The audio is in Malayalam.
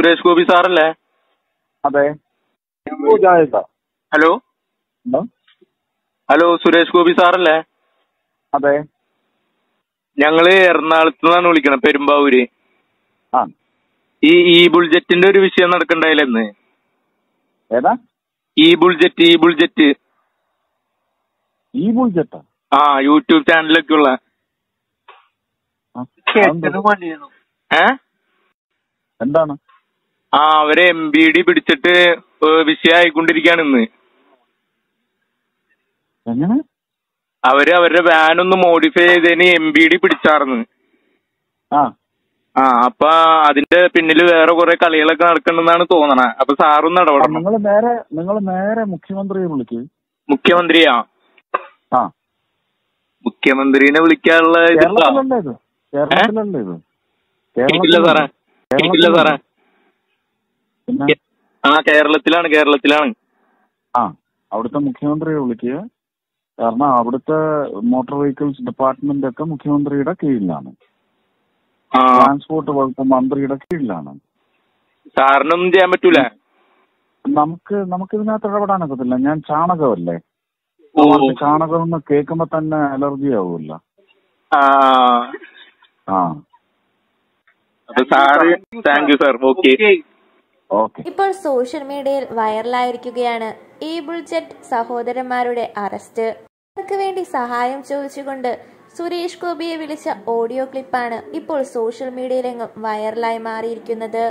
സുരേഷ് ഗോപി സാറല്ലേ? അതെ. ഹലോ? ഹലോ? സുരേഷ് ഗോപി സാറല്ലേ? അതെ. ഞങ്ങൾ എറണാകുളത്ത് നിന്നാണ് വിളിക്കണത് പെരുമ്പാവൂര്. ആ. ഈ ഈ ബുൾജെറ്റിന്റെ ഒരു വിഷയം നടക്കണ്ടായില്ലെന്ന് ഏതാ? ഈ ബുൾജെറ്റ് ഈ ബുൾജെറ്റ്. ഈ ബുൾജറ്റാ? ആ യൂട്യൂബ് ചാനലൊക്കെ ഉള്ള എന്താണ്? ആ അവരെ എം ബി ഡി പിടിച്ചിട്ട് വിഷയമായിക്കൊണ്ടിരിക്കുകയാണ് ഇന്ന് എങ്ങനെ? അവർ അവരുടെ വാൻ ഒന്ന് മോഡിഫൈ ചെയ്തതിന് എം ബി ഡി പിടിച്ചാർന്ന്. ആ. ആ അപ്പൊ അതിന്റെ പിന്നിൽ വേറെ കുറെ കളികളൊക്കെ നടക്കണ്ടെന്നാണ് തോന്നണേ. അപ്പൊ സാറും നടപടണം നിങ്ങൾ നേരെ നിങ്ങൾ നേരെ മുഖ്യമന്ത്രിയെ വിളിക്ക്. മുഖ്യമന്ത്രിയാ? ആ. മുഖ്യമന്ത്രിനെ വിളിക്കാനുള്ള കേരളത്തിലല്ലേ ഇത്? കേരളത്തിലല്ലേ ഇത്? കേട്ടില്ല സാറേ. ആ കേരളത്തിലാണ് കേരളത്തിലാണ്. ആ അവിടുത്തെ മുഖ്യമന്ത്രിയെ വിളിക്കുക. കാരണം അവിടുത്തെ മോട്ടോർ വെഹിക്കിൾസ് ഡിപ്പാർട്ട്മെന്റ് ഒക്കെ മുഖ്യമന്ത്രിയുടെ കീഴിലാണ്. ട്രാൻസ്പോർട്ട് വകുപ്പ് മന്ത്രിയുടെ കീഴിലാണ്. സാറിനൊന്നും ചെയ്യാൻ പറ്റൂല? നമുക്ക് നമുക്ക് ഇതിനകത്ത് ഇടപെടാൻ ഒക്കത്തില്ല. ഞാൻ ചാണകമല്ലേ? ചാണകം എന്ന് കേൾക്കുമ്പോ തന്നെ അലർജി ആവൂല്ല ആ. Thank you sir. ഓക്കെ. ഇപ്പോൾ സോഷ്യൽ മീഡിയയിൽ വൈറലായിരിക്കുകയാണ് ഈ ബുൾജെറ്റ് സഹോദരന്മാരുടെ അറസ്റ്റ് അവർക്ക് വേണ്ടി സഹായം ചോദിച്ചുകൊണ്ട് സുരേഷ് ഗോപിയെ വിളിച്ച ഓഡിയോ ക്ലിപ്പാണ് ഇപ്പോൾ സോഷ്യൽ മീഡിയയിലെങ്ങും വൈറലായി മാറിയിരിക്കുന്നത്.